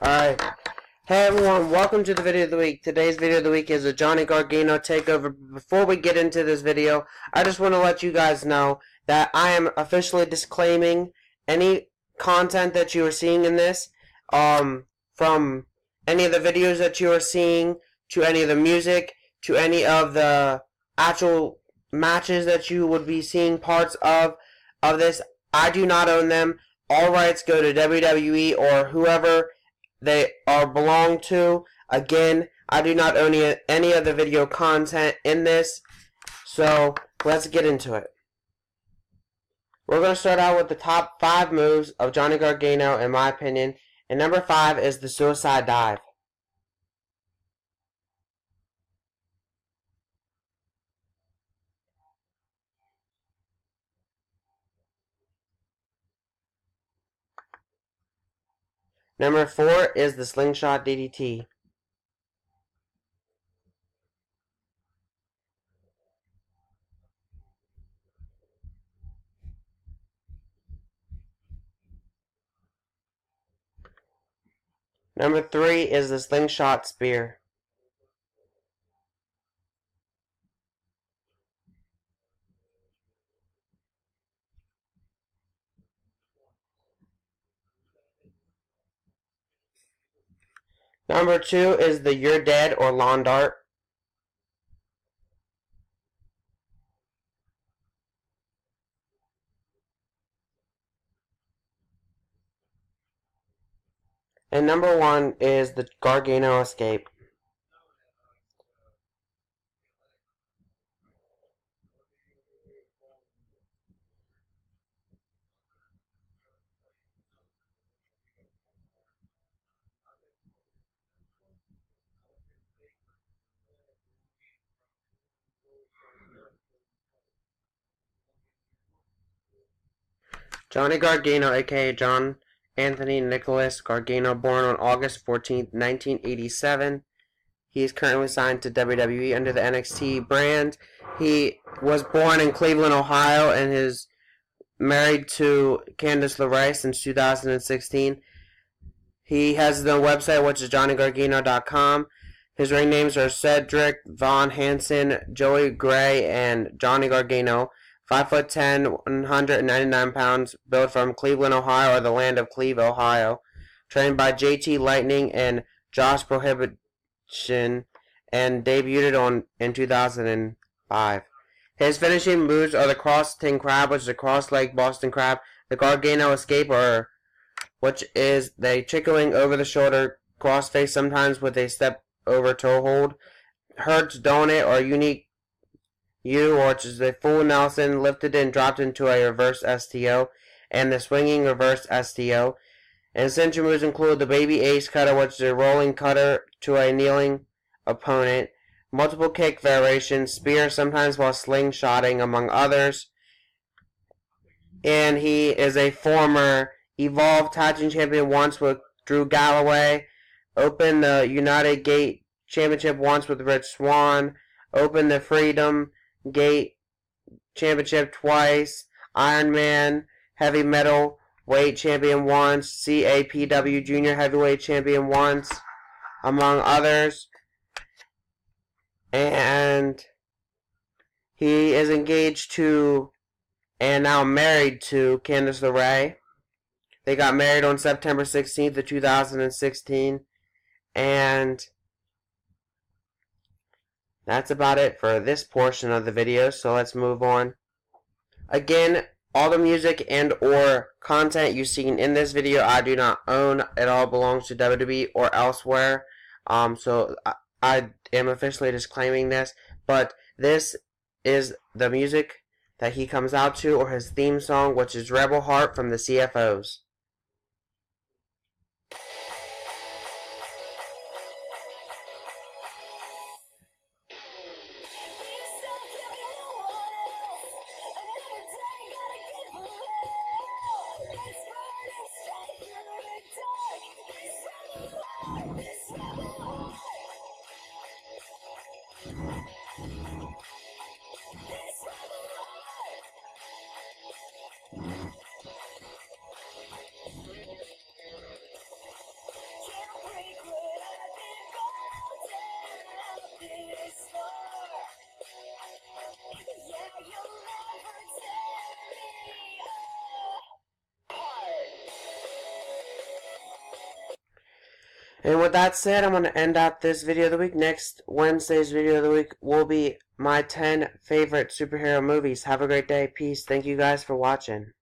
Alright. Hey everyone, welcome to the video of the week. Today's video of the week is a Johnny Gargano takeover. Before we get into this video, I just want to let you guys know that I am officially disclaiming any content that you are seeing in this, um, from any of the videos that you are seeing, to any of the music, to any of the actual matches that you would be seeing parts of, of this. I do not own them. All rights go to WWE or whoever they are belong to. Again, I do not own any, of the video content in this. So, let's get into it. We're going to start out with the top five moves of Johnny Gargano, in my opinion. And number five is the suicide dive. Number four is the slingshot DDT. Number three is the slingshot spear. Number two is the You're Dead or Lawn Dart. And number one is the Gargano Escape. Johnny Gargano, aka John Anthony Nicholas Gargano, born on August 14, 1987. He is currently signed to WWE under the NXT brand. He was born in Cleveland, Ohio, and is married to Candice LeRae since 2016. He has own website, which is johnnygargano.com. His ring names are Cedric Von Hansen, Joey Gray, and Johnny Gargano. 5 foot 10, 199 pounds, built from Cleveland, Ohio, or the land of Cleve, Ohio. Trained by JT Lightning and Josh Prohibition, and debuted on in 2005. His finishing moves are the cross-tin crab, which is a cross-leg Boston crab, the Gargano escape, or which is the trickling over-the-shoulder cross face, sometimes with a step-over toe hold. Hurts donut, or unique U, which is a full Nelson lifted and dropped into a reverse STO, and the swinging reverse STO. And essential moves include the baby ace cutter, which is a rolling cutter to a kneeling opponent, multiple kick variations, spear sometimes while slingshotting, among others. And he is a former Evolve Tag Team Champion once with Drew Galloway, opened the United Gate Championship once with Rich Swann, opened the Freedom Gate Championship twice, Iron Man Heavy Metal Weight Champion once, CAPW Junior Heavyweight Champion once, among others. And he is engaged to and now married to Candice LeRae. They got married on September 16th of 2016. And that's about it for this portion of the video, so let's move on. Again, all the music and or content you've seen in this video I do not own. It all belongs to WWE or elsewhere. Um, so I, I am officially disclaiming this, but this is the music that he comes out to or his theme song, which is Rebel Heart from the CFOs. And with that said, I'm going to end out this video of the week. Next Wednesday's video of the week will be my 10 favorite superhero movies. Have a great day. Peace. Thank you guys for watching.